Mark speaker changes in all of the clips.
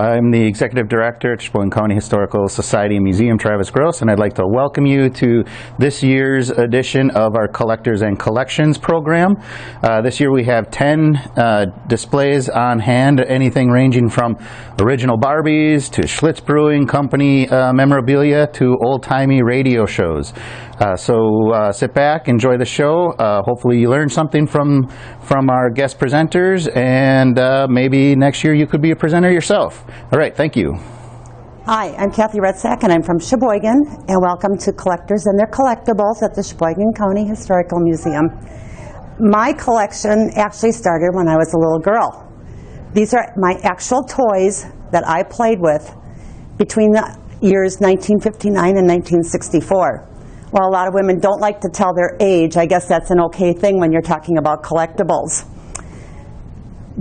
Speaker 1: I'm the Executive Director at Sheboygan County Historical Society and Museum, Travis Gross, and I'd like to welcome you to this year's edition of our Collectors and Collections program. Uh, this year we have 10 uh, displays on hand, anything ranging from original Barbies to Schlitz Brewing Company uh, memorabilia to old-timey radio shows. Uh, so uh, sit back, enjoy the show. Uh, hopefully you learn something from, from our guest presenters, and uh, maybe next year you could be a presenter yourself. All right, thank you.
Speaker 2: Hi, I'm Kathy Retzak, and I'm from Sheboygan, and welcome to Collectors and Their Collectibles at the Sheboygan County Historical Museum. My collection actually started when I was a little girl. These are my actual toys that I played with between the years 1959 and 1964. While a lot of women don't like to tell their age, I guess that's an okay thing when you're talking about collectibles.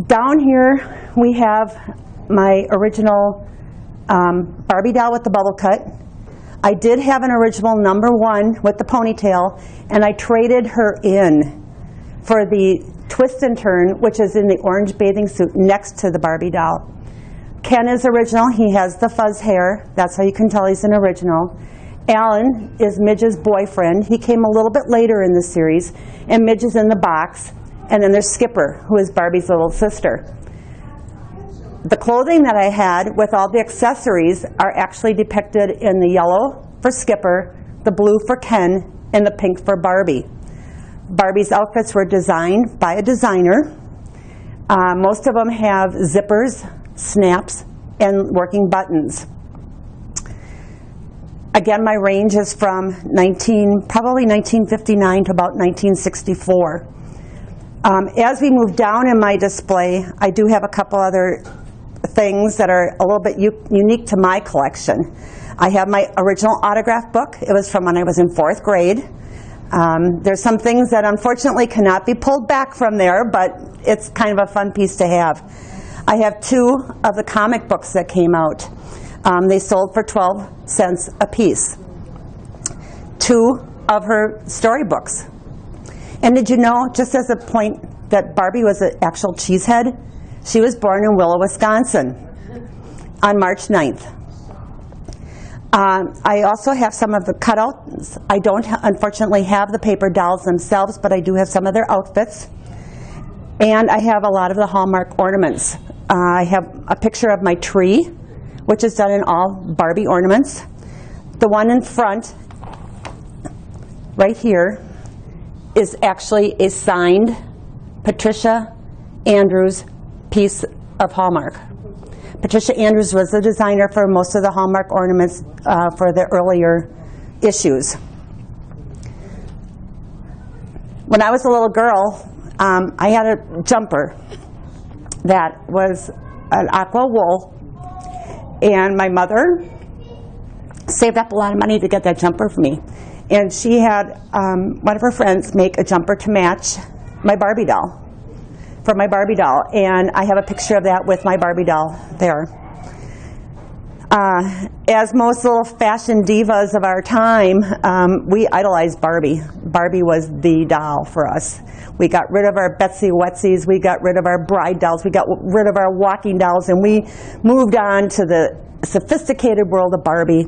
Speaker 2: Down here we have my original um, Barbie doll with the bubble cut. I did have an original number one with the ponytail, and I traded her in for the twist and turn, which is in the orange bathing suit next to the Barbie doll. Ken is original. He has the fuzz hair. That's how you can tell he's an original. Alan is Midge's boyfriend. He came a little bit later in the series, and Midge is in the box. And then there's Skipper, who is Barbie's little sister. The clothing that I had with all the accessories are actually depicted in the yellow for Skipper, the blue for Ken, and the pink for Barbie. Barbie's outfits were designed by a designer. Uh, most of them have zippers, snaps, and working buttons. Again, my range is from 19, probably 1959 to about 1964. Um, as we move down in my display, I do have a couple other things that are a little bit unique to my collection. I have my original autograph book. It was from when I was in fourth grade. Um, there's some things that unfortunately cannot be pulled back from there, but it's kind of a fun piece to have. I have two of the comic books that came out. Um, they sold for 12 cents a piece. Two of her storybooks. And did you know, just as a point, that Barbie was an actual cheesehead? She was born in Willow, Wisconsin on March 9th. Um, I also have some of the cutouts. I don't, ha unfortunately, have the paper dolls themselves, but I do have some of their outfits. And I have a lot of the Hallmark ornaments. Uh, I have a picture of my tree which is done in all Barbie ornaments. The one in front, right here, is actually a signed Patricia Andrews piece of Hallmark. Patricia Andrews was the designer for most of the Hallmark ornaments uh, for the earlier issues. When I was a little girl, um, I had a jumper that was an aqua wool and my mother saved up a lot of money to get that jumper for me. And she had um, one of her friends make a jumper to match my Barbie doll, for my Barbie doll. And I have a picture of that with my Barbie doll there. Uh, as most little fashion divas of our time, um, we idolized Barbie. Barbie was the doll for us. We got rid of our Betsy Wetsies, we got rid of our bride dolls, we got rid of our walking dolls, and we moved on to the sophisticated world of Barbie.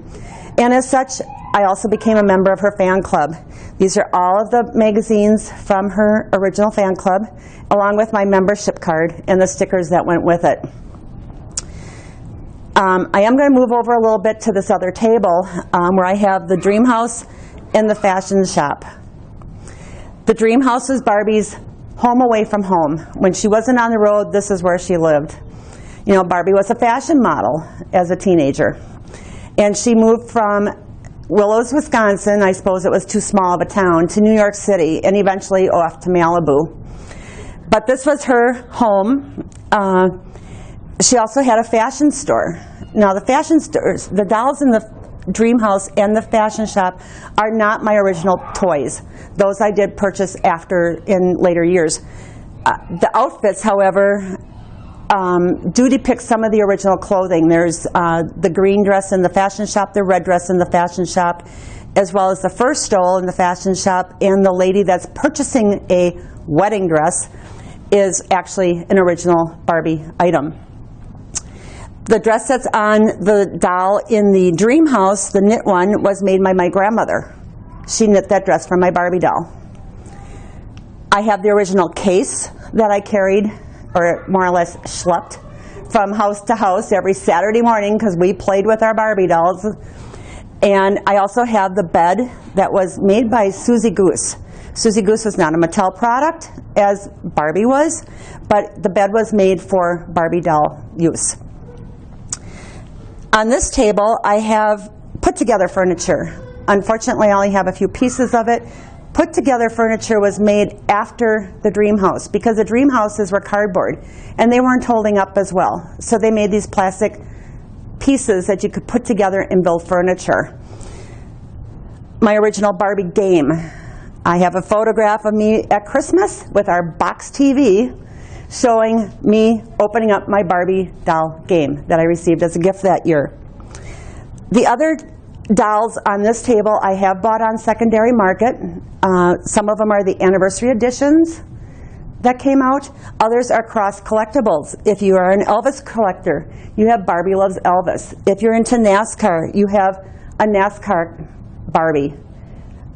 Speaker 2: And as such, I also became a member of her fan club. These are all of the magazines from her original fan club, along with my membership card and the stickers that went with it. Um, I am going to move over a little bit to this other table um, where I have the dream house and the fashion shop. The dream house was Barbie's home away from home. When she wasn't on the road, this is where she lived. You know, Barbie was a fashion model as a teenager. And she moved from Willows, Wisconsin, I suppose it was too small of a town, to New York City, and eventually off to Malibu. But this was her home. Uh, she also had a fashion store. Now, the fashion stores, the dolls in the dream house and the fashion shop are not my original toys. Those I did purchase after in later years. Uh, the outfits, however, um, do depict some of the original clothing. There's uh, the green dress in the fashion shop, the red dress in the fashion shop, as well as the first stole in the fashion shop, and the lady that's purchasing a wedding dress is actually an original Barbie item. The dress that's on the doll in the dream house, the knit one, was made by my grandmother. She knit that dress for my Barbie doll. I have the original case that I carried, or more or less schlepped, from house to house every Saturday morning because we played with our Barbie dolls. And I also have the bed that was made by Susie Goose. Susie Goose was not a Mattel product, as Barbie was, but the bed was made for Barbie doll use. On this table, I have put together furniture. Unfortunately, I only have a few pieces of it. Put together furniture was made after the dream house because the dream houses were cardboard and they weren't holding up as well. So they made these plastic pieces that you could put together and build furniture. My original Barbie game. I have a photograph of me at Christmas with our box TV showing me opening up my Barbie doll game that I received as a gift that year. The other dolls on this table I have bought on secondary market. Uh, some of them are the anniversary editions that came out. Others are cross collectibles. If you are an Elvis collector, you have Barbie Loves Elvis. If you're into NASCAR, you have a NASCAR Barbie.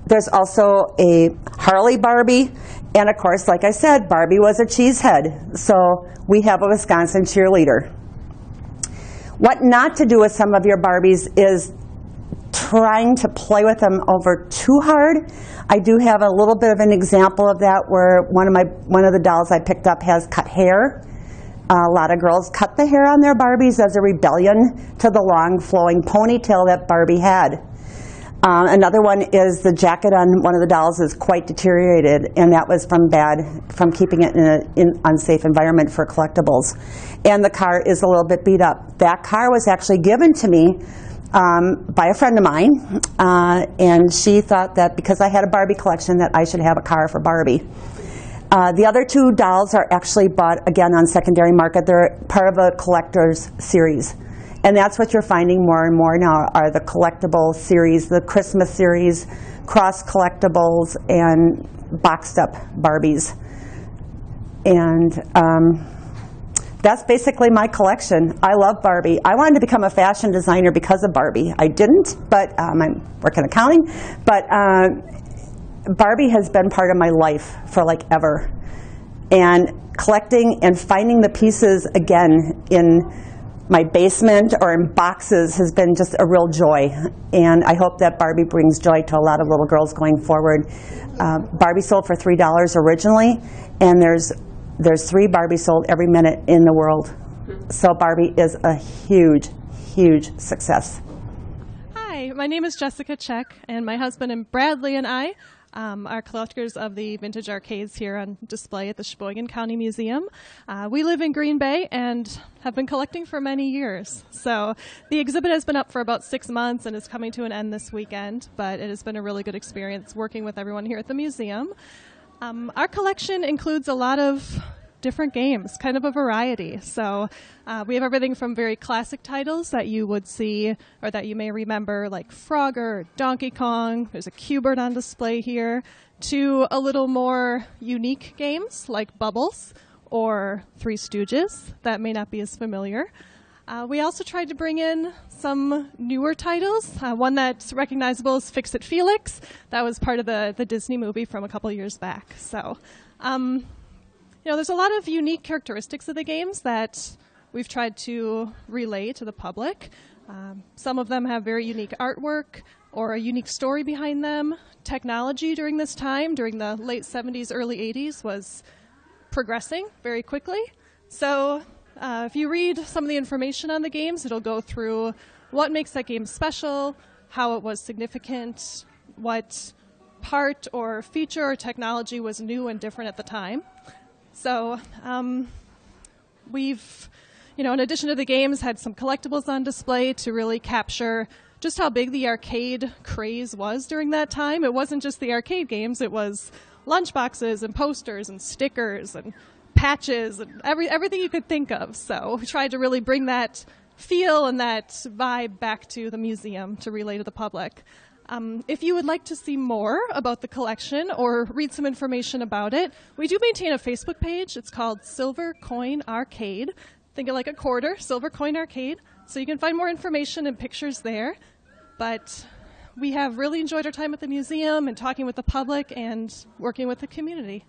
Speaker 2: There's also a Harley Barbie, and of course, like I said, Barbie was a cheesehead, so we have a Wisconsin cheerleader. What not to do with some of your Barbies is trying to play with them over too hard. I do have a little bit of an example of that where one of my one of the dolls I picked up has cut hair. a lot of girls cut the hair on their Barbies as a rebellion to the long flowing ponytail that Barbie had. Um, another one is the jacket on one of the dolls is quite deteriorated, and that was from bad, from keeping it in an unsafe environment for collectibles. And the car is a little bit beat up. That car was actually given to me um, by a friend of mine, uh, and she thought that because I had a Barbie collection that I should have a car for Barbie. Uh, the other two dolls are actually bought again on secondary market. They're part of a collector's series. And that's what you're finding more and more now are the collectible series, the Christmas series, cross collectibles, and boxed up Barbies. And um, that's basically my collection. I love Barbie. I wanted to become a fashion designer because of Barbie. I didn't, but um, I'm working accounting. But uh, Barbie has been part of my life for like ever. And collecting and finding the pieces again in my basement or in boxes has been just a real joy. And I hope that Barbie brings joy to a lot of little girls going forward. Uh, Barbie sold for $3 originally, and there's, there's three Barbie sold every minute in the world. So Barbie is a huge, huge success.
Speaker 3: Hi, my name is Jessica Check, and my husband and Bradley and I um, are collectors of the vintage arcades here on display at the Sheboygan County Museum. Uh, we live in Green Bay and have been collecting for many years. So the exhibit has been up for about six months and is coming to an end this weekend, but it has been a really good experience working with everyone here at the museum. Um, our collection includes a lot of different games, kind of a variety. So uh, we have everything from very classic titles that you would see or that you may remember, like Frogger, Donkey Kong. There's a Q*bert on display here, to a little more unique games like Bubbles or Three Stooges that may not be as familiar. Uh, we also tried to bring in some newer titles. Uh, one that's recognizable is Fix It Felix. That was part of the, the Disney movie from a couple years back. So um, you know, there's a lot of unique characteristics of the games that we've tried to relay to the public. Um, some of them have very unique artwork or a unique story behind them. Technology during this time, during the late 70s, early 80s, was progressing very quickly. So uh, if you read some of the information on the games, it'll go through what makes that game special, how it was significant, what part or feature or technology was new and different at the time. So um, we've, you know, in addition to the games, had some collectibles on display to really capture just how big the arcade craze was during that time. It wasn't just the arcade games; it was lunchboxes and posters and stickers and patches and every everything you could think of. So we tried to really bring that feel and that vibe back to the museum to relay to the public. Um, if you would like to see more about the collection or read some information about it, we do maintain a Facebook page. It's called Silver Coin Arcade. think of like a quarter, Silver Coin Arcade. So you can find more information and pictures there. But we have really enjoyed our time at the museum and talking with the public and working with the community.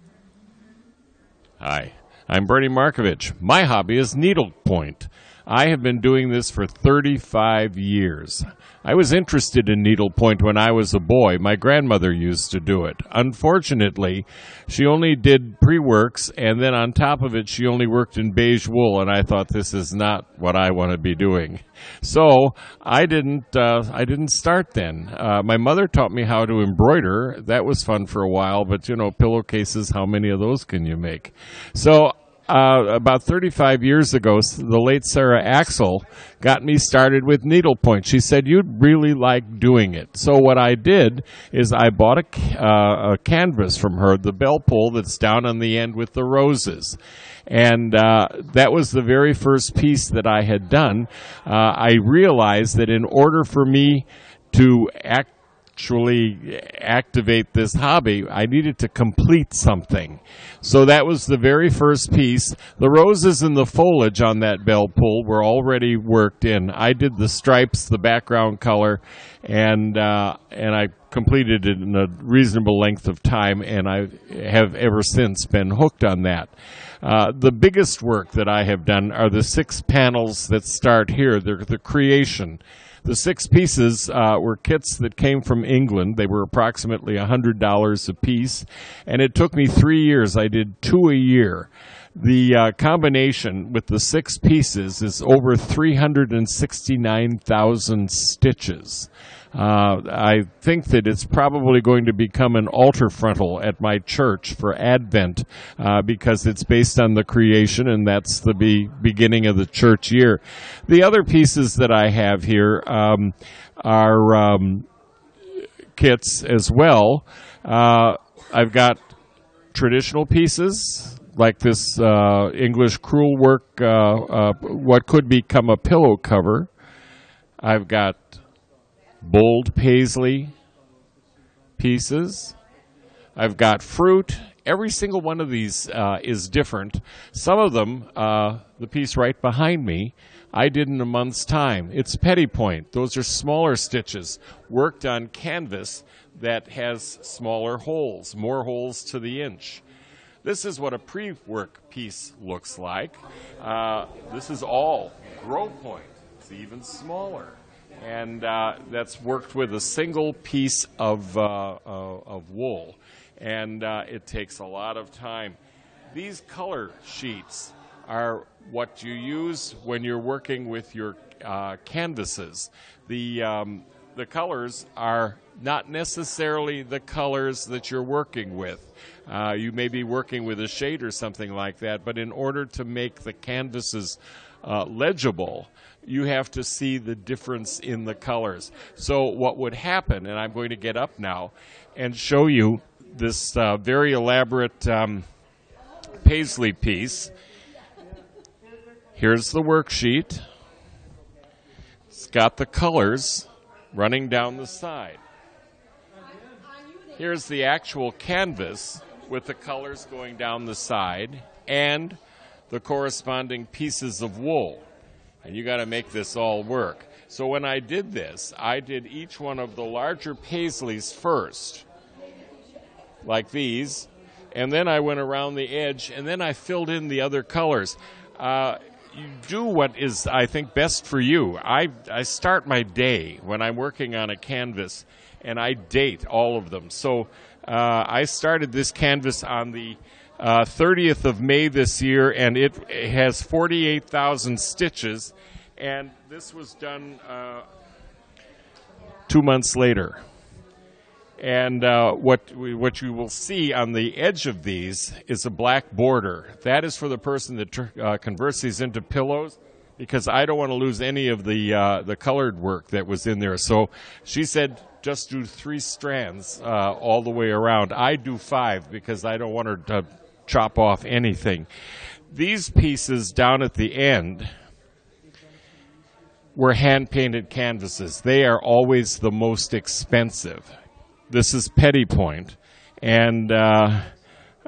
Speaker 4: Hi, I'm Bernie Markovich. My hobby is needlepoint. I have been doing this for 35 years. I was interested in needlepoint when I was a boy. My grandmother used to do it. Unfortunately, she only did pre-works, and then on top of it, she only worked in beige wool, and I thought this is not what I want to be doing. So I didn't. Uh, I didn't start then. Uh, my mother taught me how to embroider. That was fun for a while, but you know, pillowcases. How many of those can you make? So uh, about 35 years ago, the late Sarah Axel got me started with needlepoint. She said, You'd really like doing it. So, what I did is I bought a, uh, a canvas from her, the bell pull that's down on the end with the roses. And uh, that was the very first piece that I had done. Uh, I realized that in order for me to act actually activate this hobby, I needed to complete something. So that was the very first piece. The roses and the foliage on that bell pull were already worked in. I did the stripes, the background color, and uh, and I completed it in a reasonable length of time, and I have ever since been hooked on that. Uh, the biggest work that I have done are the six panels that start here. They're the creation. The six pieces uh, were kits that came from England. They were approximately $100 a piece, and it took me three years. I did two a year. The uh, combination with the six pieces is over 369,000 stitches. Uh, I think that it's probably going to become an altar frontal at my church for Advent uh, because it's based on the creation and that's the be- beginning of the church year. The other pieces that I have here um, are um, kits as well. Uh, I've got traditional pieces like this uh, English crewel work, uh, what could become a pillow cover. I've got bold paisley pieces. I've got fruit. Every single one of these uh, is different. Some of them, uh, the piece right behind me, I did in a month's time. It's petit point. Those are smaller stitches worked on canvas that has smaller holes, more holes to the inch. This is what a pre-work piece looks like. Uh, this is all gros point. It's even smaller and uh, that's worked with a single piece of, uh, uh, of wool, and uh, it takes a lot of time. These color sheets are what you use when you're working with your uh, canvases. The, um, the colors are not necessarily the colors that you're working with. Uh, you may be working with a shade or something like that, but in order to make the canvases legible, you have to see the difference in the colors. So, what would happen, and I'm going to get up now and show you this uh, very elaborate um, paisley piece. Here's the worksheet. It's got the colors running down the side. Here's the actual canvas with the colors going down the side and the corresponding pieces of wool and you got to make this all work. So when I did this, I did each one of the larger paisleys first, like these, and then I went around the edge, and then I filled in the other colors. Uh, you do what is, I think, best for you. I, I start my day when I'm working on a canvas, and I date all of them. So uh, I started this canvas on the uh, 30th of May this year, and it has 48,000 stitches. And this was done uh, two months later. And uh, what we, what you will see on the edge of these is a black border. That is for the person that uh, converts these into pillows, because I don't want to lose any of the uh, the colored work that was in there. So she said, just do three strands uh, all the way around. I do five because I don't want her to chop off anything. These pieces down at the end were hand painted canvases. They are always the most expensive. This is Petit Point, and uh,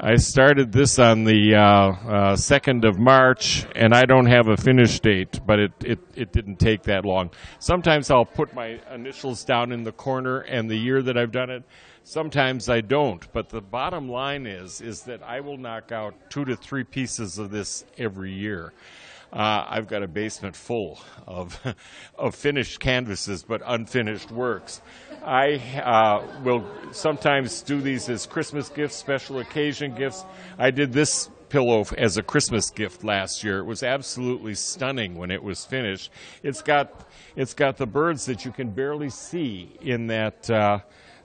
Speaker 4: I started this on the uh, uh, 2nd of March, and I don't have a finish date, but it, it, it didn't take that long. Sometimes I'll put my initials down in the corner and the year that I've done it. Sometimes I don't, but the bottom line is is that I will knock out two to three pieces of this every year. Uh, I've got a basement full of of finished canvases, but unfinished works. I uh, will sometimes do these as Christmas gifts, special occasion gifts. I did this pillow as a Christmas gift last year. It was absolutely stunning when it was finished. It's got it's got the birds that you can barely see in that. Uh,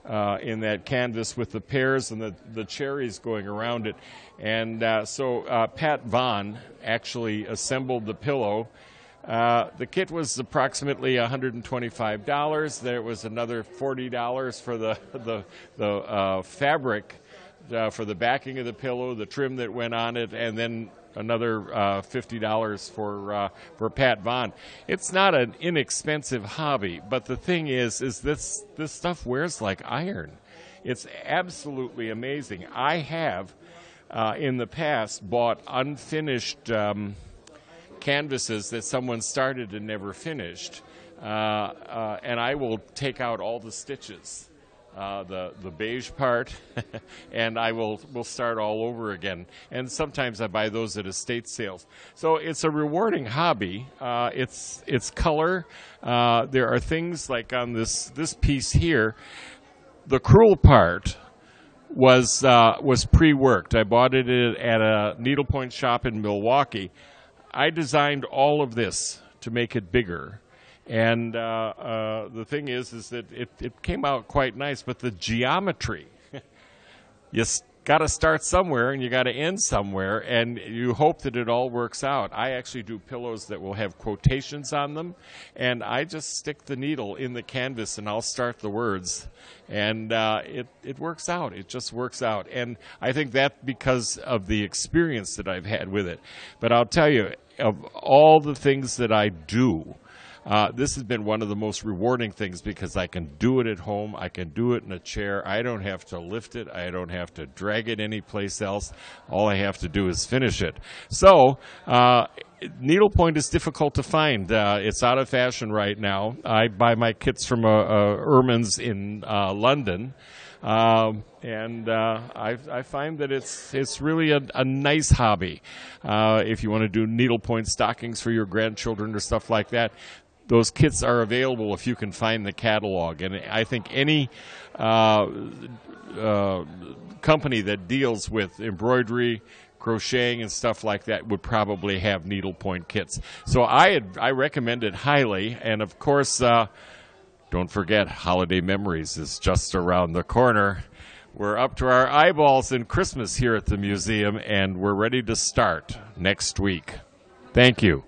Speaker 4: uh, in that canvas with the pears and the, the cherries going around it. And uh, so uh, Pat Vaughn actually assembled the pillow uh, the kit was approximately $125. There was another $40 for the the, the uh, fabric uh, for the backing of the pillow, the trim that went on it, and then another uh, $50 for uh, for Pat Vaughn. It's not an inexpensive hobby, but the thing is, is this this stuff wears like iron. It's absolutely amazing. I have in the past bought unfinished. Um, canvases that someone started and never finished. Uh, uh, and I will take out all the stitches, uh, the the beige part, and I will will start all over again. And sometimes I buy those at estate sales. So it's a rewarding hobby. Uh, it's it's color. Uh, there are things like on this this piece here, the crewel part was uh, was pre-worked. I bought it at a needlepoint shop in Milwaukee I designed all of this to make it bigger. And uh, uh, the thing is, is that it, it came out quite nice, but the geometry, you got to start somewhere and you got to end somewhere, and you hope that it all works out. I actually do pillows that will have quotations on them, and I just stick the needle in the canvas and I'll start the words, and uh, it it works out. It just works out, and I think that because of the experience that I've had with it. But I'll tell you, of all the things that I do, uh, this has been one of the most rewarding things because I can do it at home. I can do it in a chair. I don't have to lift it. I don't have to drag it anyplace else. All I have to do is finish it. So, uh, needlepoint is difficult to find. Uh, it's out of fashion right now. I buy my kits from uh, uh in uh, London. Um, and uh, I, I, find that it's it's really a, a nice hobby. Uh, if you want to do needlepoint stockings for your grandchildren or stuff like that, those kits are available if you can find the catalog. And I think any uh, uh company that deals with embroidery, crocheting and stuff like that would probably have needlepoint kits. So I had, I recommend it highly, and of course, uh, don't forget, Holiday Memories is just around the corner. We're up to our eyeballs in Christmas here at the museum, and we're ready to start next week. Thank you.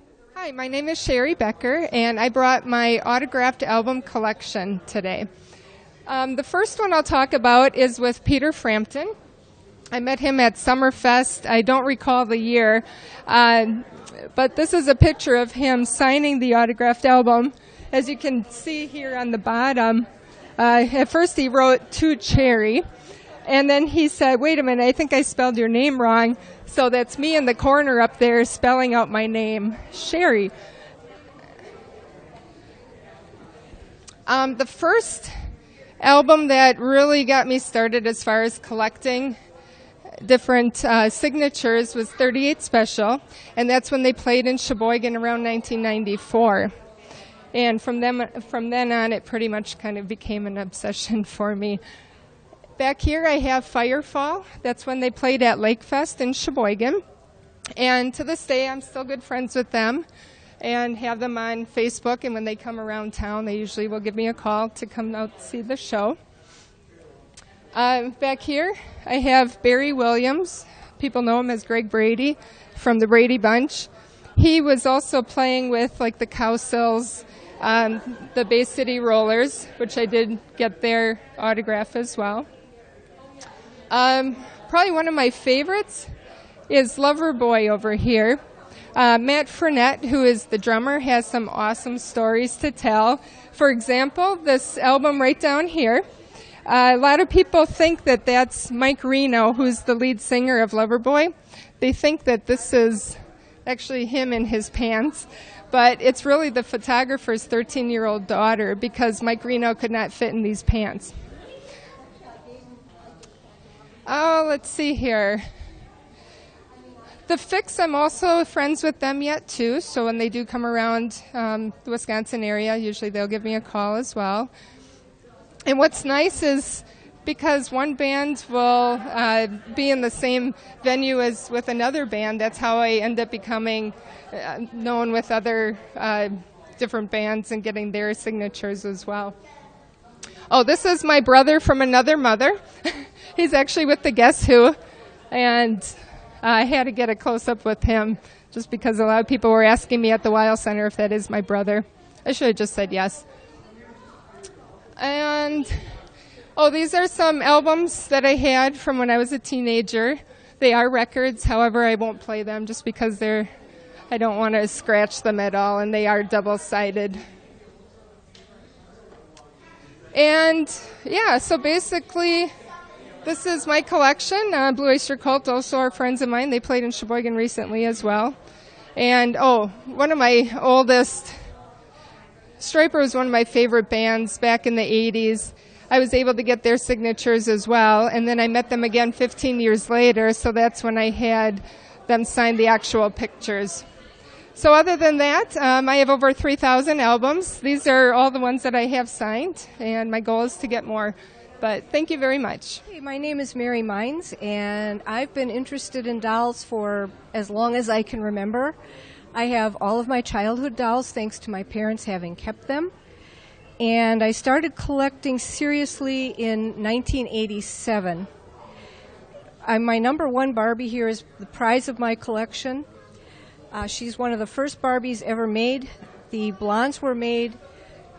Speaker 5: Hi, my name is Sherry Becker, and I brought my autographed album collection today. Um, the first one I'll talk about is with Peter Frampton. I met him at Summerfest. I don't recall the year, uh, but this is a picture of him signing the autographed album as you can see here on the bottom, uh, at first he wrote to Cherry, and then he said, wait a minute, I think I spelled your name wrong. So that's me in the corner up there spelling out my name, Sherry. Um, the first album that really got me started as far as collecting different uh, signatures was 38 Special, and that's when they played in Sheboygan around 1994 and from them from then on, it pretty much kind of became an obsession for me. Back here, I have Firefall. That's when they played at Lakefest in Sheboygan, and to this day, I'm still good friends with them, and have them on Facebook. And when they come around town, they usually will give me a call to come out see the show. Uh, back here, I have Barry Williams. People know him as Greg Brady from the Brady Bunch. He was also playing with like the Cowsills um, the Bay City Rollers, which I did get their autograph as well. Um, probably one of my favorites is Loverboy over here. Uh, Matt Frenette, who is the drummer, has some awesome stories to tell. For example, this album right down here, Uh, a lot of people think that that's Mike Reno, who's the lead singer of Loverboy. They think that this is actually him in his pants, but it's really the photographer's 13 year old daughter because Mike Reno could not fit in these pants. Oh, let's see here. The Fixx, I'm also friends with them yet too. So when they do come around um, the Wisconsin area, usually they'll give me a call as well. And what's nice is because one band will uh, be in the same venue as with another band, that's how I end up becoming uh, known with other uh, different bands and getting their signatures as well. Oh, this is my brother from another mother. He's actually with the Guess Who, and I had to get a close up with him just because a lot of people were asking me at the Weill Center if that is my brother. I should have just said yes. And oh, these are some albums that I had from when I was a teenager. They are records, however, I won't play them just because they're I don't want to scratch them at all, and they are double sided. And yeah, so basically, this is my collection. Uh, Blue Oyster Cult also are friends of mine. They played in Sheboygan recently as well. And oh, one of my oldest Stryper was one of my favorite bands back in the 80s. I was able to get their signatures as well, and then I met them again 15 years later, so that's when I had them sign the actual pictures. So, other than that, um, I have over 3,000 albums. These are all the ones that I have signed, and my goal is to get more. But thank you very much.
Speaker 6: Hey, my name is Mary Mines, and I've been interested in dolls for as long as I can remember. I have all of my childhood dolls thanks to my parents having kept them. And I started collecting seriously in 1987. I, my number one Barbie here is the prize of my collection. Uh, she's one of the first Barbies ever made. The blondes were made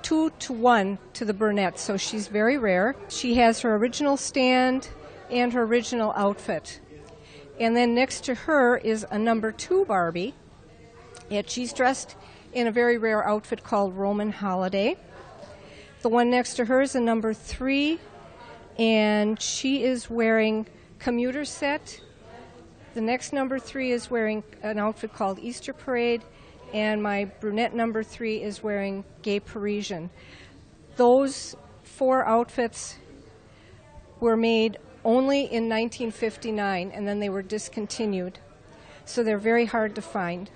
Speaker 6: two to one to the brunettes, so she's very rare. She has her original stand and her original outfit. And then next to her is a number two Barbie Yet she's dressed in a very rare outfit called Roman Holiday. The one next to her is a number three, and she is wearing commuter set. The next number three is wearing an outfit called Easter Parade, and my brunette number three is wearing Gay Parisian. Those four outfits were made only in 1959, and then they were discontinued. So they're very hard to find.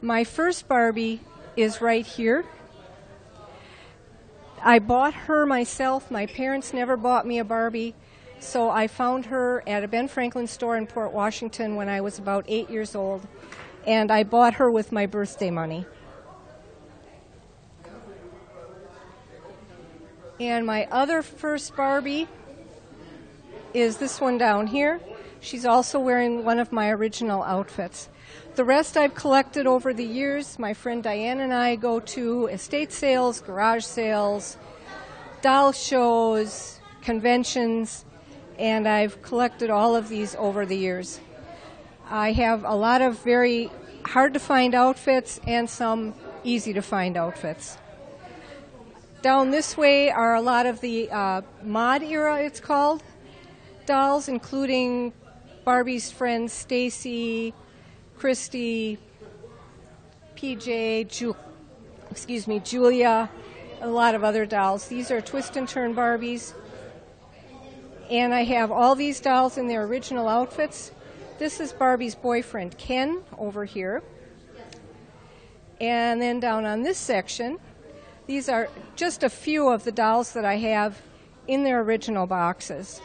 Speaker 6: My first Barbie is right here. I bought her myself. My parents never bought me a Barbie. So I found her at a Ben Franklin store in Port Washington when I was about eight years old. And I bought her with my birthday money. And my other first Barbie is this one down here. She's also wearing one of my original outfits. The rest I've collected over the years. My friend Diane and I go to estate sales, garage sales, doll shows, conventions, and I've collected all of these over the years. I have a lot of very hard to find outfits and some easy to find outfits. Down this way are a lot of the uh, mod era, it's called, dolls, including Barbie's friend Stacy, Christy, PJ, Ju- excuse me, Julia, a lot of other dolls. These are twist and turn Barbies. And I have all these dolls in their original outfits. This is Barbie's boyfriend, Ken, over here. And then down on this section, these are just a few of the dolls that I have in their original boxes.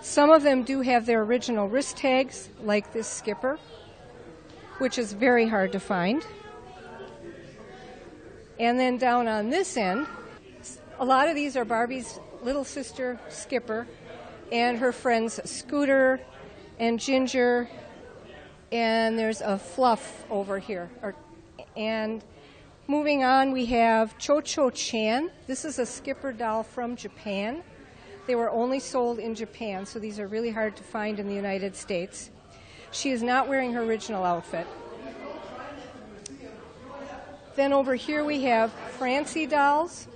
Speaker 6: Some of them do have their original wrist tags, like this skipper which is very hard to find. And then down on this end, a lot of these are Barbie's little sister Skipper and her friends Scooter and Ginger, and there's a Fluff over here. And moving on, we have Cho Cho Chan. This is a Skipper doll from Japan. They were only sold in Japan, so these are really hard to find in the United States. She is not wearing her original outfit. Then over here we have Francie dolls.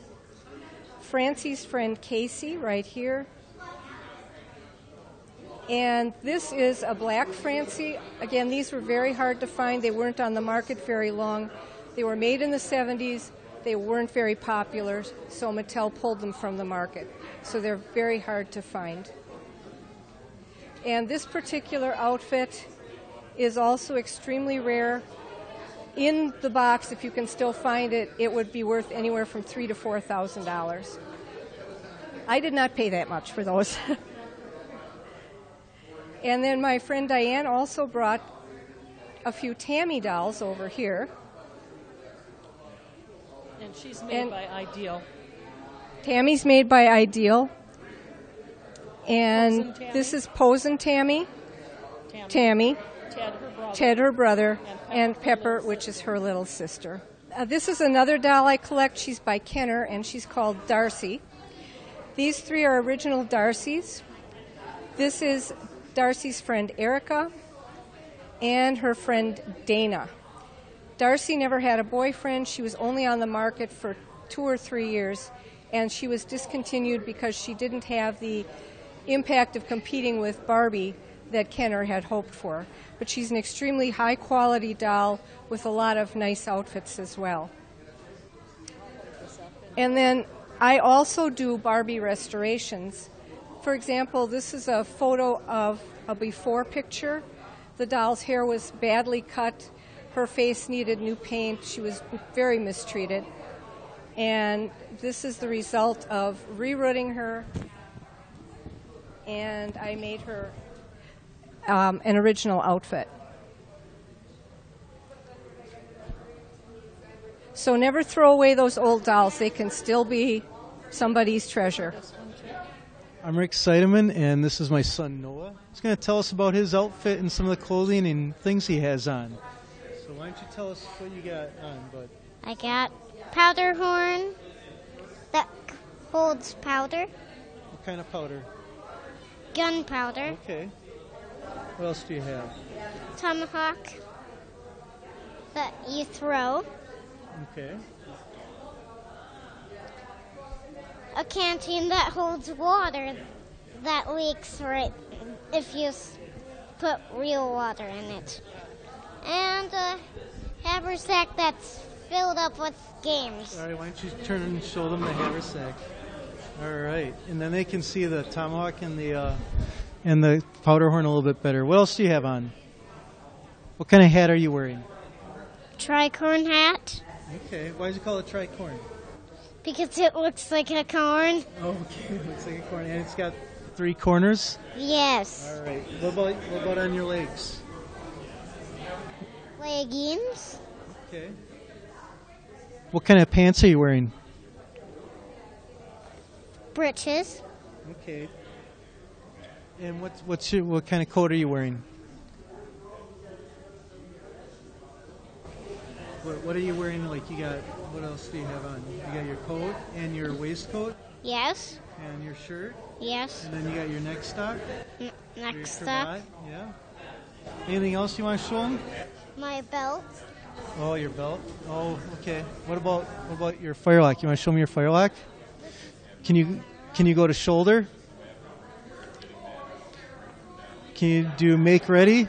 Speaker 6: Francie's friend Casey right here. And this is a black Francie. Again, these were very hard to find. They weren't on the market very long. They were made in the 70s. They weren't very popular, so Mattel pulled them from the market. So they're very hard to find. And this particular outfit is also extremely rare. In the box, if you can still find it, it would be worth anywhere from three to four thousand dollars. I did not pay that much for those. and then my friend Diane also brought a few Tammy dolls over here.
Speaker 7: And she's made
Speaker 6: And-
Speaker 7: by Ideal.
Speaker 6: Tammy's made by Ideal. And this is Pos'n Tammy,
Speaker 7: Tammy.
Speaker 6: Tammy,
Speaker 7: Ted, her brother.
Speaker 6: Ted, her brother,
Speaker 7: And
Speaker 6: and
Speaker 7: Pepper, her
Speaker 6: Pepper, which is her little sister. Uh, this is another doll I collect. She's by Kenner, and she's called Darci. These three are original Darcis. This is Darci's friend Erica and her friend Dana. Darci never had a boyfriend. She was only on the market for two or three years, and she was discontinued because she didn't have the impact of competing with Barbie that Kenner had hoped for. But she's an extremely high quality doll with a lot of nice outfits as well. And then I also do Barbie restorations. For example, this is a photo of a before picture. The doll's hair was badly cut. Her face needed new paint. She was very mistreated. And this is the result of rerooting her. And I made her um, an original outfit. So never throw away those old dolls. They can still be somebody's treasure.
Speaker 8: I'm Rick Seideman, and this is my son Noah. He's going to tell us about his outfit and some of the clothing and things he has on. So why don't you tell us what you got on, bud?
Speaker 9: I got powder horn that holds powder,
Speaker 8: What kind of powder?
Speaker 9: gunpowder,
Speaker 8: Okay. What else do you have?
Speaker 9: tomahawk that you throw,
Speaker 8: Okay.
Speaker 9: A canteen that holds water that leaks right if you put real water in it, and a haversack that's filled up with games.
Speaker 8: All right, why don't you turn and show them the haversack? All right, and then they can see the tomahawk and the uh, and the powder horn a little bit better. What else do you have on? What kind of hat are you wearing?
Speaker 9: Tricorn hat
Speaker 8: Okay, why is it called a tricorn?
Speaker 9: Because it looks like a corn.
Speaker 8: Okay, looks like a corn, and it's got three corners.
Speaker 9: Yes,
Speaker 8: All right, what about what about on your legs?
Speaker 9: leggings,
Speaker 8: Okay. What kind of pants are you wearing?
Speaker 9: breeches,
Speaker 8: Okay. And what's what's your what kind of coat are you wearing? What, what are you wearing? Like you got what else do you have on? You got your coat and your waistcoat
Speaker 9: yes,
Speaker 8: and your shirt,
Speaker 9: yes.
Speaker 8: and then you got your neck stock,
Speaker 9: N- next
Speaker 8: cravat. Yeah. Anything else you want to show them?
Speaker 9: my belt.
Speaker 8: Oh, your belt. Oh, okay. What about what about your firelock? You want to show me your firelock? Can you can you go to shoulder? Can you do make ready?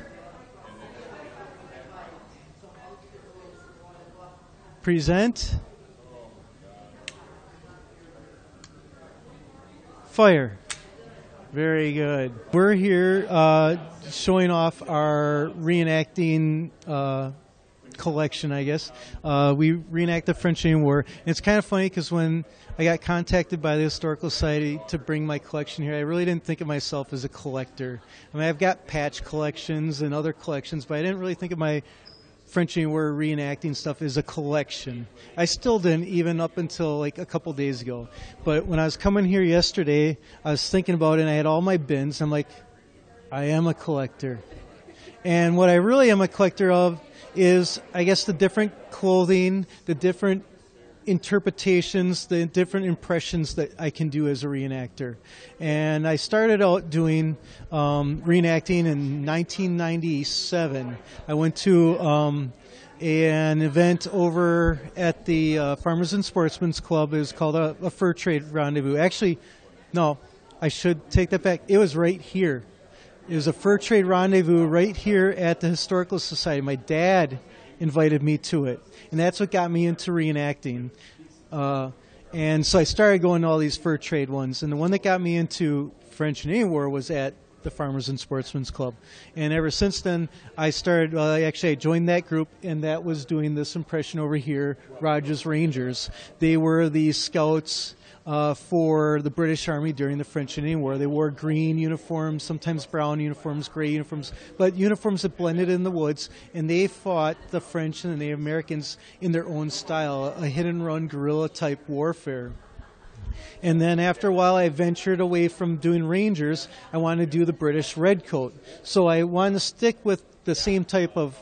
Speaker 8: Present. Fire. Very good. We're here uh, showing off our reenacting uh, collection, I guess. Uh, we reenact the French Indian War. And it's kind of funny because when I got contacted by the Historical Society to bring my collection here, I really didn't think of myself as a collector. I mean, I've got patch collections and other collections, but I didn't really think of my French Indian War reenacting stuff is a collection. I still didn't, even up until like a couple days ago. But when I was coming here yesterday, I was thinking about it, and I had all my bins. I'm like, I am a collector. And what I really am a collector of is, I guess, the different clothing, the different interpretations, the different impressions that I can do as a reenactor. And I started out doing um, reenacting in 1997. I went to um, an event over at the uh, Farmers and Sportsmen's Club. It was called a, a fur trade rendezvous. Actually, no, I should take that back. It was right here. It was a fur trade rendezvous right here at the Historical Society. My dad invited me to it, and that's what got me into reenacting. Uh, and so I started going to all these fur trade ones, and the one that got me into French and Indian War was at the Farmers and Sportsmen's Club. And ever since then, I started, uh, actually, I joined that group, and that was doing this impression over here, Rogers Rangers. They were the scouts uh, for the British Army during the French Indian War. They wore green uniforms, sometimes brown uniforms, gray uniforms, but uniforms that blended in the woods, and they fought the French and the Native Americans in their own style, a hit and run guerrilla type warfare. And then after a while, I ventured away from doing Rangers. I wanted to do the British Redcoat. So I wanted to stick with the same type of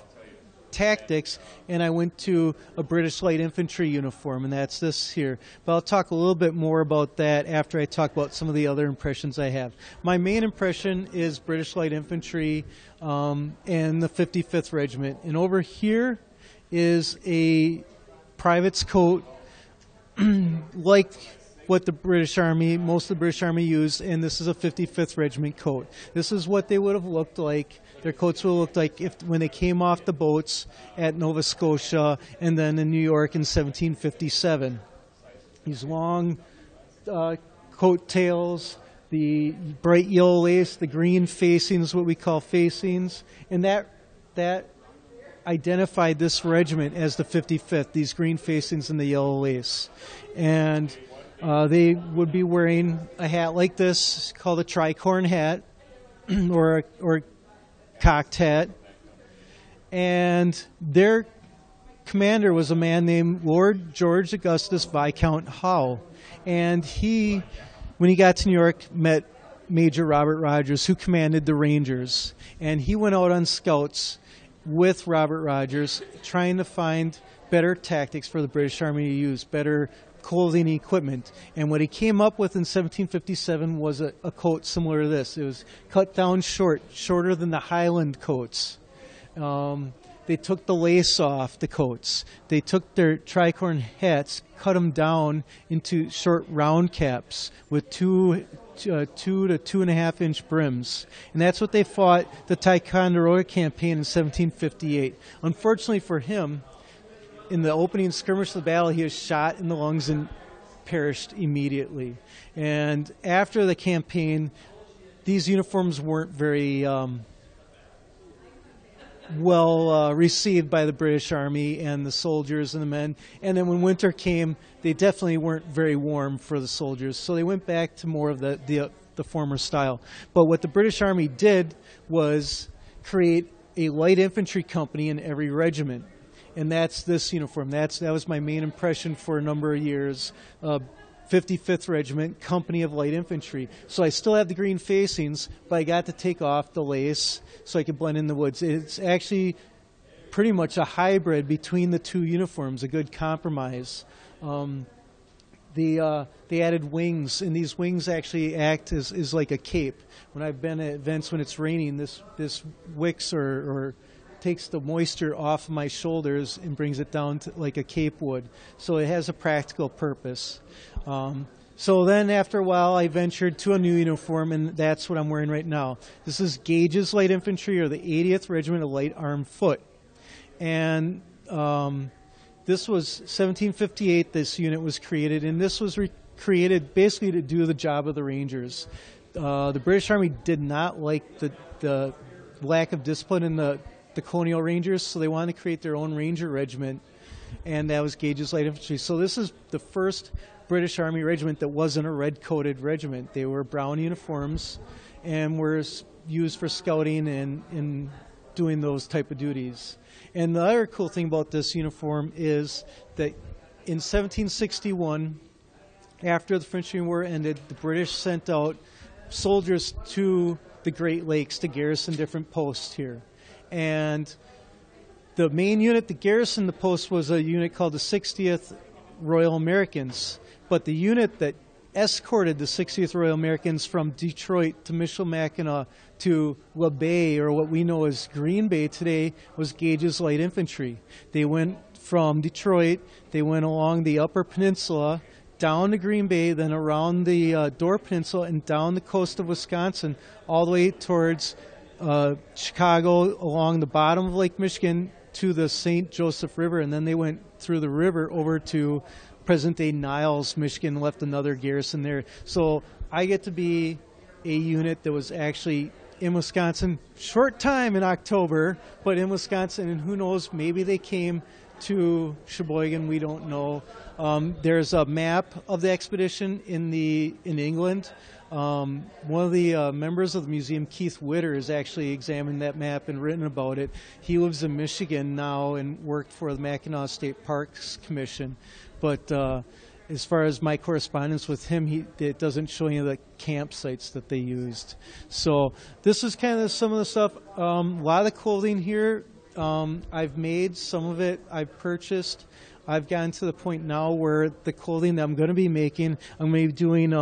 Speaker 8: tactics, and I went to a British Light Infantry uniform, and that's this here. But I'll talk a little bit more about that after I talk about some of the other impressions I have. My main impression is British Light Infantry um, and the 55th Regiment. And over here is a private's coat like what the British Army, most of the British Army used, and this is a 55th Regiment coat. This is what they would have looked like. Their coats would have looked like if when they came off the boats at Nova Scotia and then in New York in 1757. These long uh, coat tails, the bright yellow lace, the green facings, what we call facings, and that that identified this regiment as the 55th. These green facings and the yellow lace, and uh, they would be wearing a hat like this called a tricorn hat or or cocked hat, and their commander was a man named Lord George Augustus Viscount Howe, and he, when he got to New York, met Major Robert Rogers, who commanded the Rangers, and he went out on scouts with Robert Rogers, trying to find better tactics for the British Army to use, better clothing and equipment. And what he came up with in 1757 was a, a coat similar to this. It was cut down short, shorter than the Highland coats. Um, they took the lace off the coats. They took their tricorn hats, cut them down into short round caps with two, uh, two to two and a half inch brims. And that's what they fought the Ticonderoga campaign in 1758. Unfortunately for him, in the opening skirmish of the battle, he was shot in the lungs and perished immediately. And after the campaign, these uniforms weren't very um, well uh, received by the British Army and the soldiers and the men. And then when winter came, they definitely weren't very warm for the soldiers. So they went back to more of the, the, the former style. But what the British Army did was create a light infantry company in every regiment. And that's this uniform. That's that was my main impression for a number of years. Uh, 55th Regiment, Company of Light Infantry. So I still have the green facings, but I got to take off the lace so I could blend in the woods. It's actually pretty much a hybrid between the two uniforms, a good compromise. Um, the uh, they added wings, and these wings actually act as, as like a cape. When I've been at events when it's raining, this this wicks or, or takes the moisture off my shoulders and brings it down to like a cape would. So it has a practical purpose. Um, so then after a while, I ventured to a new uniform, and that's what I'm wearing right now. This is Gage's Light Infantry, or the 80th Regiment of Light Armed Foot. And um, this was 1758, this unit was created, and this was re- created basically to do the job of the Rangers. Uh, the British Army did not like the, the lack of discipline in the the Colonial Rangers, so they wanted to create their own Ranger regiment, and that was Gage's Light Infantry. So this is the first British Army regiment that wasn't a red-coated regiment. They were brown uniforms, and were used for scouting and, and doing those type of duties. And the other cool thing about this uniform is that in 1761, after the French War ended, the British sent out soldiers to the Great Lakes to garrison different posts here and the main unit that garrisoned the post was a unit called the 60th Royal Americans. But the unit that escorted the 60th Royal Americans from Detroit to Michilimackinac to La Bay, or what we know as Green Bay today, was Gage's Light Infantry. They went from Detroit, they went along the Upper Peninsula, down to Green Bay, then around the uh, Door Peninsula, and down the coast of Wisconsin, all the way towards uh, Chicago, along the bottom of Lake Michigan to the St. Joseph River, and then they went through the river over to present day Niles, Michigan, left another garrison there. So I get to be a unit that was actually in Wisconsin, short time in October, but in Wisconsin, and who knows, maybe they came to Sheboygan. We don't know. Um, there's a map of the expedition in the in England. Um, one of the uh, members of the museum, Keith Widder, has actually examined that map and written about it. He lives in Michigan now and worked for the Mackinac State Parks Commission. But uh, as far as my correspondence with him, he it doesn't show any of the campsites that they used. So this is kind of some of the stuff. Um, a lot of the clothing here um, I've made. Some of it I've purchased. I've gotten to the point now where the clothing that I'm going to be making, I'm going to be doing.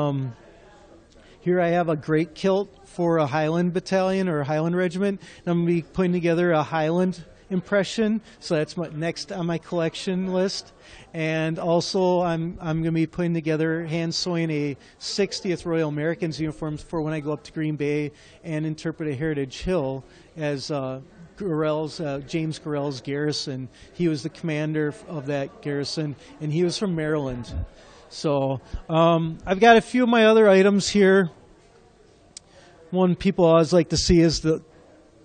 Speaker 8: Here I have a great kilt for a Highland battalion or a Highland regiment, and I'm going to be putting together a Highland impression. So that's my next on my collection list. And also, I'm I'm going to be putting together hand sewing a 60th Royal Americans uniforms for when I go up to Green Bay and interpret a Heritage Hill as. Uh, Gorrell's, uh, James Gorrell's garrison. He was the commander of that garrison, and he was from Maryland. So um, I've got a few of my other items here. One people always like to see is the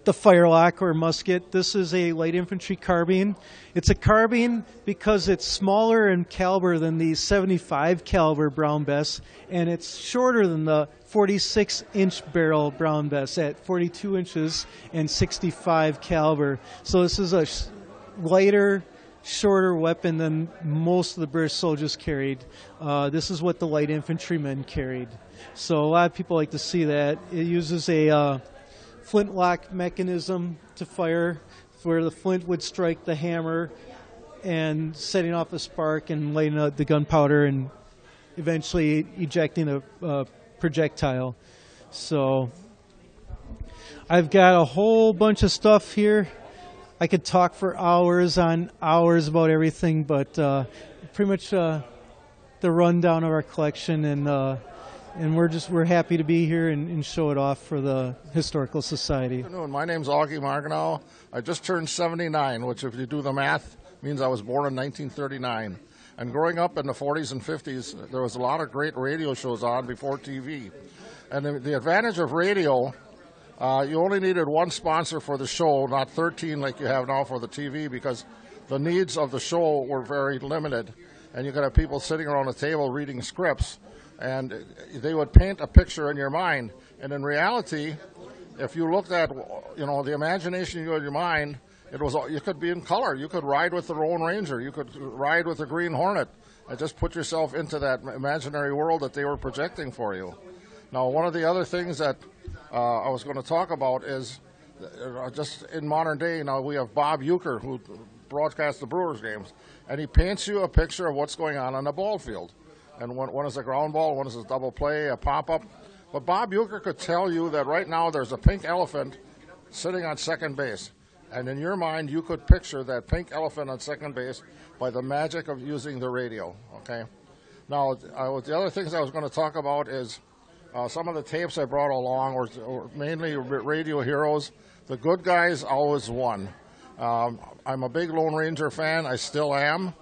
Speaker 8: the firelock or musket. This is a light infantry carbine. It's a carbine because it's smaller in caliber than the 75 caliber Brown Bess, and it's shorter than the 46 inch barrel Brown Bess at 42 inches and 65 caliber. So this is a lighter, shorter weapon than most of the British soldiers carried. Uh, this is what the light infantrymen carried. So a lot of people like to see that. It uses a uh, flintlock mechanism to fire, where the flint would strike the hammer and setting off a spark and lighting out the gunpowder and eventually ejecting a, a projectile. So I've got a whole bunch of stuff here. I could talk for hours on hours about everything, but uh, pretty much uh, the rundown of our collection and uh, and we're just we're happy to be here and, and, show it off for the historical society.
Speaker 10: Good afternoon. My name's Augie Marganow. I just turned 79, which, if you do the math, means I was born in 1939. And growing up in the 40s and 50s, there was a lot of great radio shows on before TV. And the, the advantage of radio, uh, you only needed one sponsor for the show, not 13 like you have now for the TV, because the needs of the show were very limited. And you could have people sitting around a table reading scripts and they would paint a picture in your mind. And in reality, if you looked at, you know, the imagination you had in your mind, it was you could be in color. You could ride with the Lone Ranger. You could ride with the Green Hornet, and just put yourself into that imaginary world that they were projecting for you. Now, one of the other things that uh, I was going to talk about is uh, just in modern day. Now we have Bob Uecker who broadcasts the Brewers games, and he paints you a picture of what's going on on the ball field and one, one is a ground ball, one is a double play, a pop up. But Bob Uecker could tell you that right now there's a pink elephant sitting on second base. And in your mind, you could picture that pink elephant on second base by the magic of using the radio. Okay. Now, the other things I was going to talk about is uh, some of the tapes I brought along were, were, mainly radio heroes. The good guys always won. Um, I'm a big Lone Ranger fan. I still am.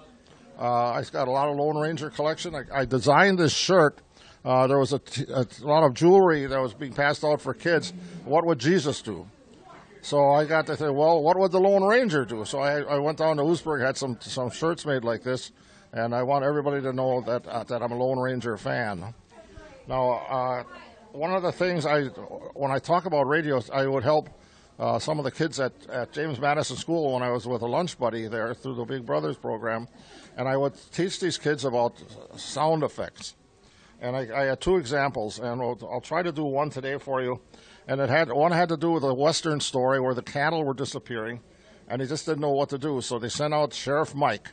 Speaker 10: Uh, I've got a lot of Lone Ranger collection. I, I designed this shirt. Uh, there was a, t- a lot of jewelry that was being passed out for kids. What would Jesus do? So I got to say, well, what would the Lone Ranger do? So I, I went down to Oostburg, had some some shirts made like this, and I want everybody to know that uh, that I'm a Lone Ranger fan. Now, uh, one of the things I, when I talk about radios, I would help uh, some of the kids at, at James Madison School when I was with a lunch buddy there through the Big Brothers program and I would teach these kids about sound effects. And I, I had two examples, and I'll, I'll, try to do one today for you. And it had one had to do with a western story where the cattle were disappearing, and he just didn't know what to do. So they sent out Sheriff Mike.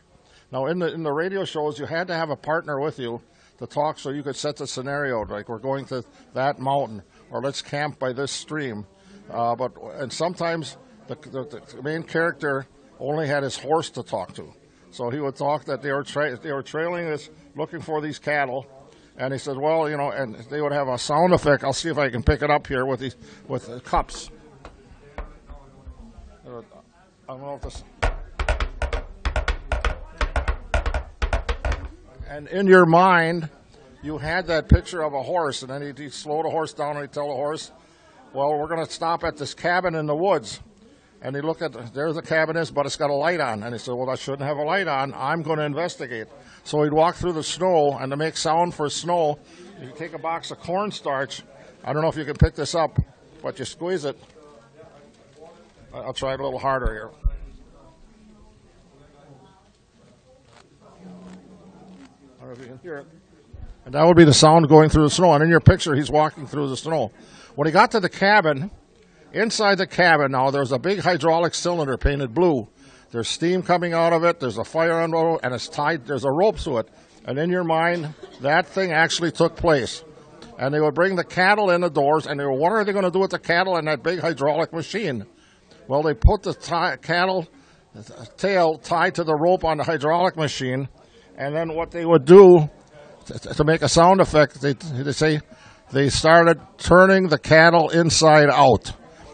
Speaker 10: Now, in the in the radio shows, you had to have a partner with you to talk so you could set the scenario, like we're going to that mountain, or let's camp by this stream. Uh, but and sometimes the, the, the main character only had his horse to talk to, so he would talk that they were tra- they were trailing this, looking for these cattle, and he said, well, you know, and they would have a sound effect. I'll see if I can pick it up here with these with the cups. Uh, I don't know if this. And in your mind, you had that picture of a horse, and then he'd, he'd slow the horse down and he'd tell the horse, Well, we're going to stop at this cabin in the woods. And he looked at, there the cabin is, but it's got a light on. And he said, Well, I shouldn't have a light on. I'm going to investigate. So he'd walk through the snow, and to make sound for snow, you take a box of cornstarch. I don't know if you can pick this up, but you squeeze it. I'll try it a little harder here. I don't know if you can hear it. And that would be the sound going through the snow. And in your picture, he's walking through the snow. When he got to the cabin, inside the cabin now, there's a big hydraulic cylinder painted blue. There's steam coming out of it. There's a fire under it, and it's tied. There's a rope to it. And in your mind, that thing actually took place. And they would bring the cattle in the doors, and they were, what are they going to do with the cattle in that big hydraulic machine? Well, they put the ti cattle tail tied to the rope on the hydraulic machine, and then what they would do to, to make a sound effect, they, they say they started turning the cattle inside out.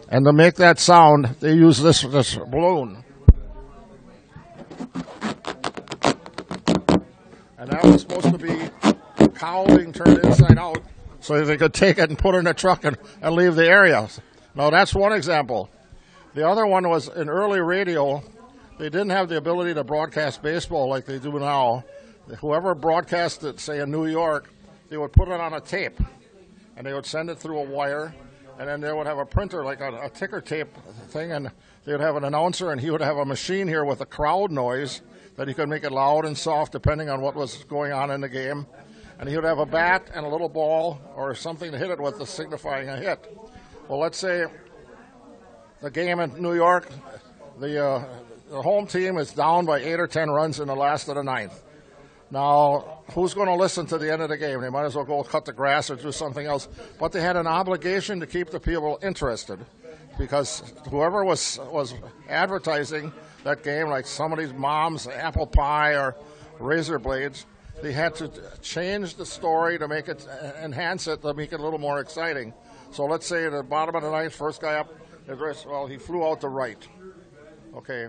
Speaker 10: And to make that sound, they use this, this balloon. And that was supposed to be cow being turned inside out so they could take it and put it in a truck and, and leave the area. Now, that's one example. The other one was in early radio, they didn't have the ability to broadcast baseball like they do now. Whoever broadcast it, say in New York, they would put it on a tape and they would send it through a wire, and then they would have a printer, like a, a ticker tape thing, and they would have an announcer, and he would have a machine here with a crowd noise that he could make it loud and soft depending on what was going on in the game. And he would have a bat and a little ball or something to hit it with, signifying a hit. Well, let's say the game in New York, the, uh, the home team is down by eight or ten runs in the last of the ninth. Now, who's going to listen to the end of the game? They might as well go cut the grass or do something else. But they had an obligation to keep the people interested because whoever was was advertising that game, like somebody's mom's apple pie or razor blades, they had to change the story to make it enhance it to make it a little more exciting. So let's say at the bottom of the ninth, first guy up, well, he flew out to right. Okay.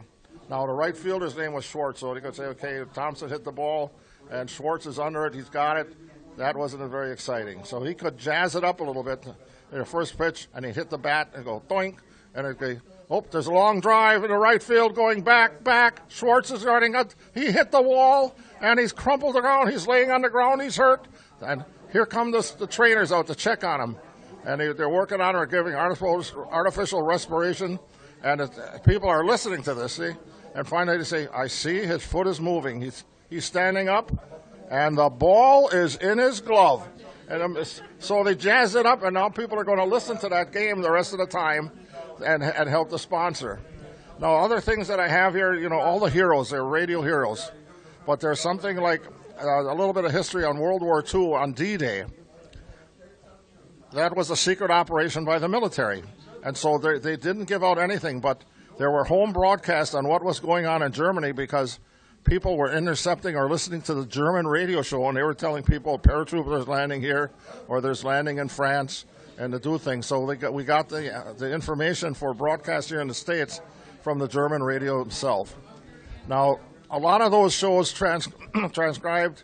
Speaker 10: Now the right fielder's name was Schwartz, so they could say, okay, Thompson hit the ball, and Schwartz is under it. He's got it. That wasn't very exciting. So he could jazz it up a little bit in the first pitch, and he'd hit the bat and go doink, and it'd go, oh, there's a long drive in the right field going back, back. Schwartz is running up. He hit the wall, and he's crumpled around. He's laying on the ground. He's hurt. And here come the, the trainers out to check on him. And they, they're working on or giving artificial, artificial respiration. And it, people are listening to this, see? And finally they say, I see his foot is moving. He's, he's standing up, and the ball is in his glove. And um, so they jazz it up, and now people are going to listen to that game the rest of the time and, and help the sponsor. Now, other things that I have here, you know, all the heroes, they're radio heroes. But there's something like uh, a little bit of history on World War II on D Day. That was a secret operation by the military. And so they, they didn't give out anything, but there were home broadcasts on what was going on in Germany because people were intercepting or listening to the German radio show, and they were telling people paratroopers landing here or there's landing in France and to do things. So got, we got the, the information for broadcast here in the States from the German radio itself. Now, a lot of those shows trans- transcribed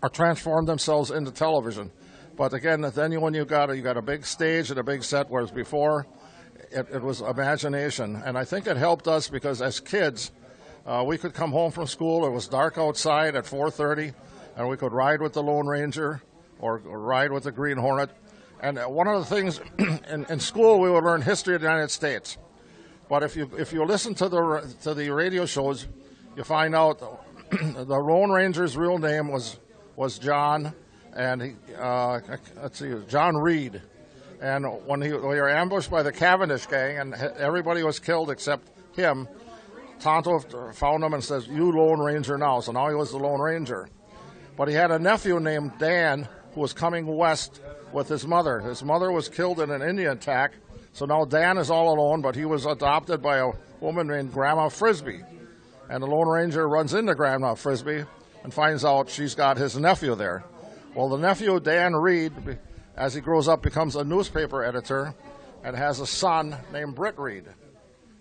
Speaker 10: or transformed themselves into television. But again, then when you got a, you got a big stage and a big set, whereas before it, it was imagination. And I think it helped us because as kids, uh, we could come home from school. It was dark outside at 4:30, and we could ride with the Lone Ranger or, or ride with the Green Hornet. And one of the things in, in school, we would learn history of the United States. But if you if you listen to the to the radio shows, you find out the Lone Ranger's real name was was John, and he, uh, let's see, John Reid. And when he we were ambushed by the Cavendish gang, and everybody was killed except him, Tonto uh, found him and says, "You Lone Ranger now." So now he was the Lone Ranger. But he had a nephew named Dan who was coming west with his mother. His mother was killed in an Indian attack, so now Dan is all alone, but he was adopted by a woman named Grandma Frisbee. And the Lone Ranger runs into Grandma Frisbee and finds out she's got his nephew there. Well, the nephew, Dan Reid, as he grows up, becomes a newspaper editor and has a son named Britt Reid.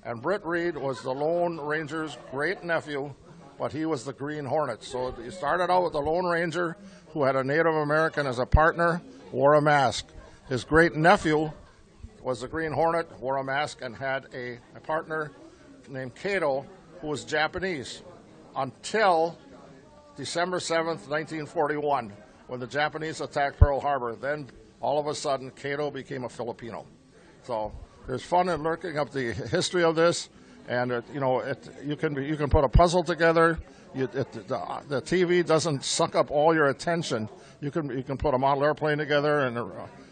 Speaker 10: And Britt Reid was the Lone Ranger's great nephew, but he was the Green Hornet. So he started out with the Lone Ranger, who had a Native American as a partner, wore a mask. His great nephew was the Green Hornet, wore a mask, and had a, a partner named Kato, who was Japanese, until December 7th, 1941, when the Japanese attacked Pearl Harbor. Then, all of a sudden, Kato became a Filipino. So there's fun in looking up the history of this, and it, you know, it, you can you can put a puzzle together. You, it, the, the TV doesn't suck up all your attention. You can you can put a model airplane together and uh,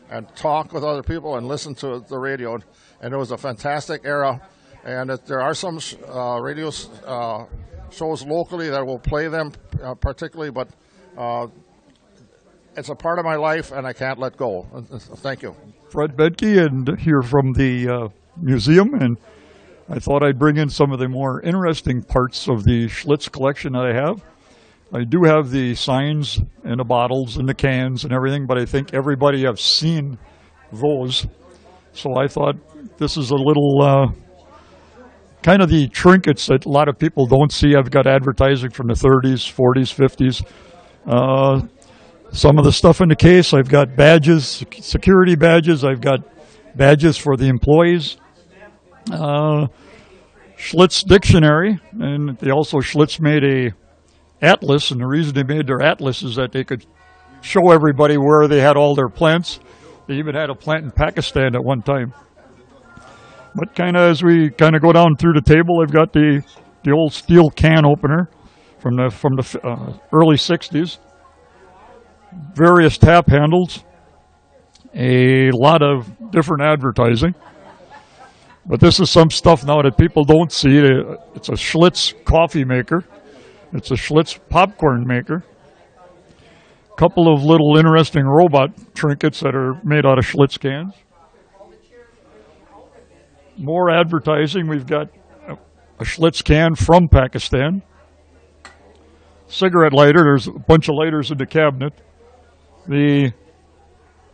Speaker 10: and talk with other people and listen to the radio. And it was a fantastic era. And it, there are some uh, radio uh, shows locally that will play them uh, particularly, but uh, it's a part of my life and I can't let go. Thank you.
Speaker 11: Fred Bedke, and here from the uh, museum, and I thought I'd bring in some of the more interesting parts of the Schlitz collection that I have. I do have the signs and the bottles and the cans and everything, but I think everybody have seen those. So I thought this is a little uh, kind of the trinkets that a lot of people don't see. I've got advertising from the 30s, 40s, 50s. Uh, some of the stuff in the case, I've got badges, security badges. I've got badges for the employees. Uh, Schlitz Dictionary, and they also Schlitz made a atlas, and the reason they made their atlas is that they could show everybody where they had all their plants. They even had a plant in Pakistan at one time. But kind of as we kind of go down through the table, I've got the the old steel can opener from the from the uh, early '60s. Various tap handles, a lot of different advertising. But this is some stuff now that people don't see. It's a Schlitz coffee maker. It's a Schlitz popcorn maker. A couple of little interesting robot trinkets that are made out of Schlitz cans. More advertising. We've got a Schlitz can from Pakistan. Cigarette lighter. There's a bunch of lighters in the cabinet. The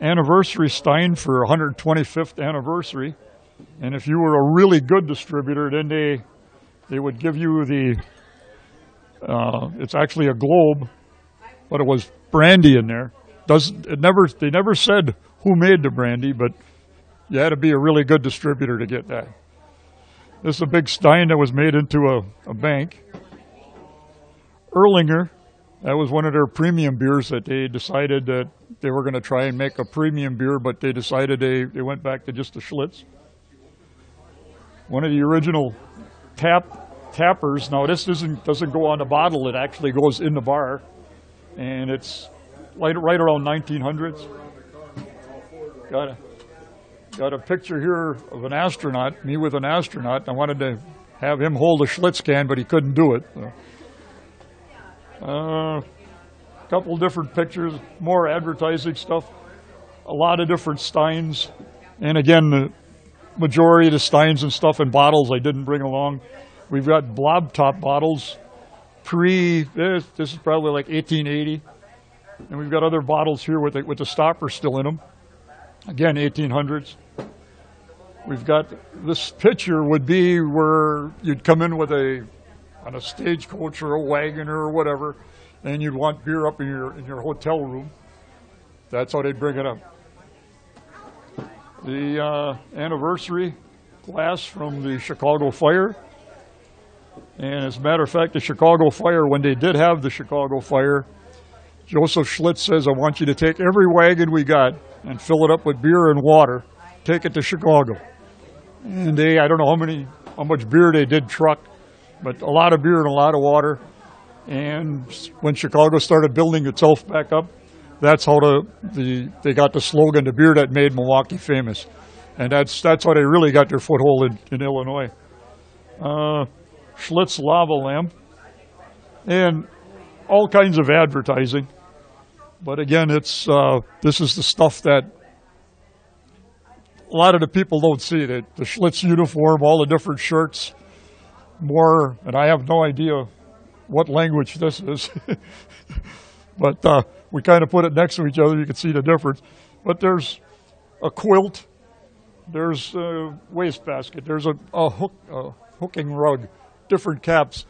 Speaker 11: anniversary Stein for 125th anniversary. And if you were a really good distributor, then they they would give you the uh, it's actually a globe, but it was brandy in there. Does it never? They never said who made the brandy, but you had to be a really good distributor to get that. This is a big stein that was made into a, a bank. Erlanger, that was one of their premium beers that they decided that they were going to try and make a premium beer, but they decided they, they went back to just a Schlitz. One of the original tap tappers. Now this doesn't doesn't go on the bottle; it actually goes in the bar, and it's right right around 1900s. Got a got a picture here of an astronaut, me with an astronaut. I wanted to have him hold a Schlitz can, but he couldn't do it. So. Uh, a couple different pictures, more advertising stuff, a lot of different steins, and again, the majority of the steins and stuff in bottles I didn't bring along. We've got blob top bottles, pre, this, this is probably like 1880. And we've got other bottles here with the, with the stopper still in them. Again, 1800s. We've got this picture would be where you'd come in with a on a stagecoach or a wagon or whatever, and you'd want beer up in your in your hotel room. That's how they'd bring it up. The uh, anniversary glass from the Chicago fire. And as a matter of fact, the Chicago fire, when they did have the Chicago fire, Joseph Schlitz says, I want you to take every wagon we got and fill it up with beer and water, take it to Chicago. And they, I don't know how many, how much beer they did truck, but a lot of beer and a lot of water. And when Chicago started building itself back up, that's how the, the they got the slogan, the beer that made Milwaukee famous. And that's, that's how they really got their foothold in, in Illinois. Uh, Schlitz lava lamp, and all kinds of advertising. But again, it's uh, this is the stuff that a lot of the people don't see. The, the Schlitz uniform, all the different shirts, more, and I have no idea what language this is. but uh, we kind of put it next to each other. You can see the difference. But there's a quilt, there's a wastebasket, there's a, a, hook, a hooking rug, different caps.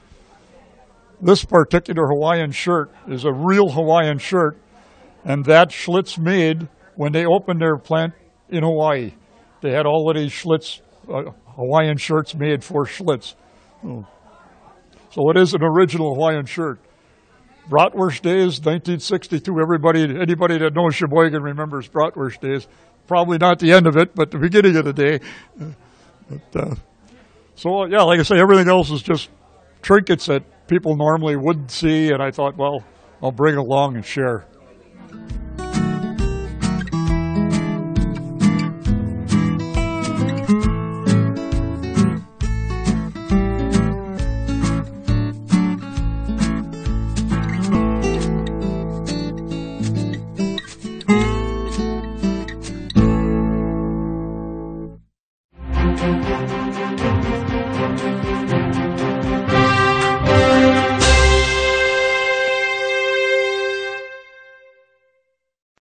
Speaker 11: This particular Hawaiian shirt is a real Hawaiian shirt, and that Schlitz made when they opened their plant in Hawaii. They had all of these Schlitz, uh, Hawaiian shirts made for Schlitz. Oh. So it is an original Hawaiian shirt. Bratwurst days, 1962. Everybody, anybody that knows Sheboygan remembers Bratwurst days. Probably not the end of it, but the beginning of the day. But, uh, so yeah, like I say, everything else is just trinkets that people normally wouldn't see, and I thought, well, I'll bring it along and share.